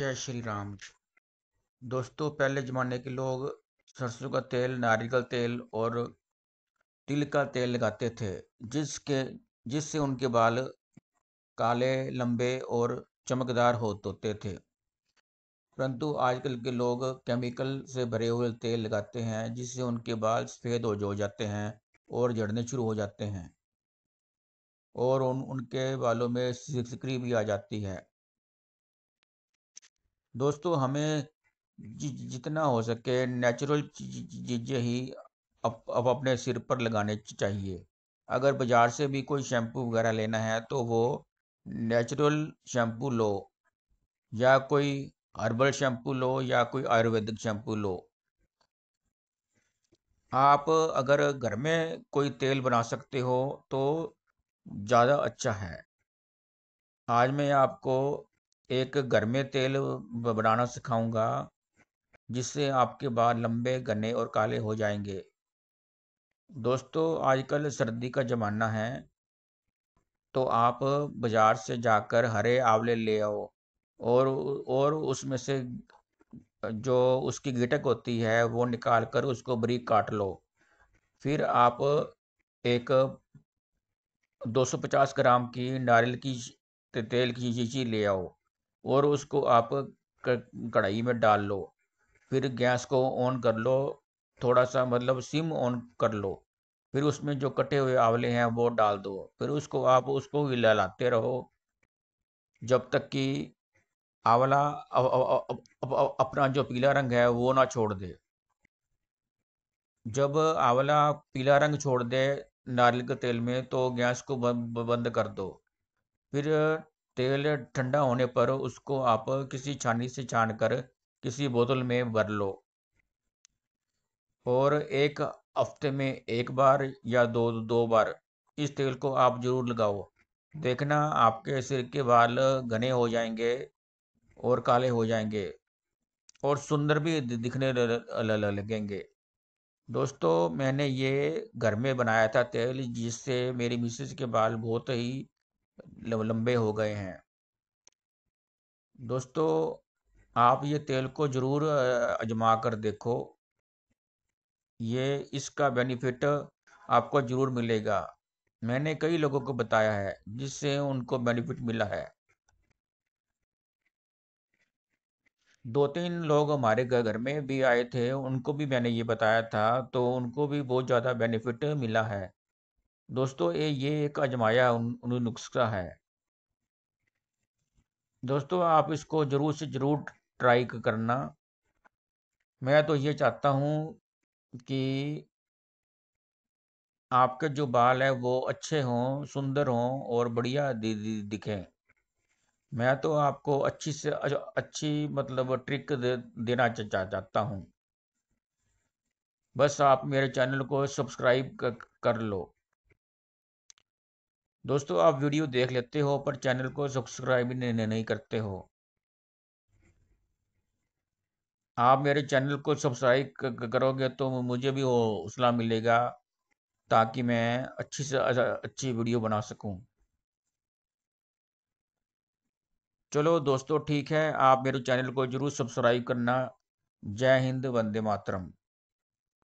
जय श्री राम। दोस्तों, पहले ज़माने के लोग सरसों का तेल, नारियल तेल और तिल का तेल लगाते थे, जिसके, जिससे उनके बाल काले, लंबे और चमकदार होते थे। परंतु आजकल के लोग केमिकल से भरे हुए तेल लगाते हैं, जिससे उनके बाल सफ़ेद हो जाते हैं और झड़ने शुरू हो जाते हैं। और उन, उनके बालों में सिकरी भी आ जाती है। दोस्तों, हमें जितना हो सके नेचुरल चीज़ें ही अब अपने सिर पर लगाने चाहिए। अगर बाज़ार से भी कोई शैम्पू वगैरह लेना है तो वो नेचुरल शैम्पू लो, या कोई हर्बल शैम्पू लो, या कोई आयुर्वेदिक शैम्पू लो। आप अगर घर में कोई तेल बना सकते हो तो ज़्यादा अच्छा है। आज मैं आपको एक घर में तेल बनाना सिखाऊँगा, जिससे आपके बाल लंबे, घने और काले हो जाएँगे। दोस्तों, आजकल सर्दी का ज़माना है तो आप बाज़ार से जाकर हरे आंवले ले आओ और और उसमें से जो उसकी गिटक होती है, वो निकाल कर उसको बरीक काट लो। फिर आप एक 250 ग्राम की नारियल की तेल की शीशी ले आओ। और उसको आप कढ़ाई में डाल लो, फिर गैस को ऑन कर लो थोड़ा सा मतलब सिम ऑन कर लो, फिर उसमें जो कटे हुए आंवले हैं वो डाल दो, फिर उसको आप उसको हिलाते रहो। जब तक कि आंवला अपना जो पीला रंग है वो ना छोड़ दे। जब आंवला पीला रंग छोड़ दे नारियल के तेल में तो गैस को बंद कर दो। फिर तेल ठंडा होने पर उसको आप किसी छानी से छान कर किसी बोतल में भर लो। और एक हफ़्ते में एक बार या दो दो बार इस तेल को आप ज़रूर लगाओ। देखना आपके सिर के बाल घने हो जाएँगे और काले हो जाएँगे और सुंदर भी दिखने लगेंगे। दोस्तों, मैंने ये घर में बनाया था तेल जिससे मेरी मिसेज के बाल बहुत ही लंबे हो गए हैं। दोस्तों, आप ये तेल को ज़रूर आजमा कर देखो। ये, इसका बेनिफिट आपको ज़रूर मिलेगा। मैंने कई लोगों को बताया है, जिससे उनको बेनिफिट मिला है। दो तीन लोग हमारे घर में भी आए थे, उनको भी मैंने ये बताया था तो उनको भी बहुत ज़्यादा बेनिफिट मिला है। दोस्तों ये ये एक आजमाया उन नुस्खा है। दोस्तों आप इसको ज़रूर से ज़रूर ट्राई करना। मैं तो ये चाहता हूँ कि आपके जो बाल है वो अच्छे हों सुंदर हों और बढ़िया दिखें। मैं तो आपको अच्छी से अच्छी मतलब ट्रिक दे, देना चाहता हूँ। बस आप मेरे चैनल को सब्सक्राइब कर, कर लो। दोस्तों आप वीडियो देख लेते हो पर चैनल को सब्सक्राइब नहीं, करते हो। आप मेरे चैनल को सब्सक्राइब करोगे तो मुझे भी वो हौसला मिलेगा ताकि मैं अच्छी से अच्छी वीडियो बना सकूँ। चलो दोस्तों ठीक है आप मेरे चैनल को ज़रूर सब्सक्राइब करना। जय हिंद वंदे मातरम।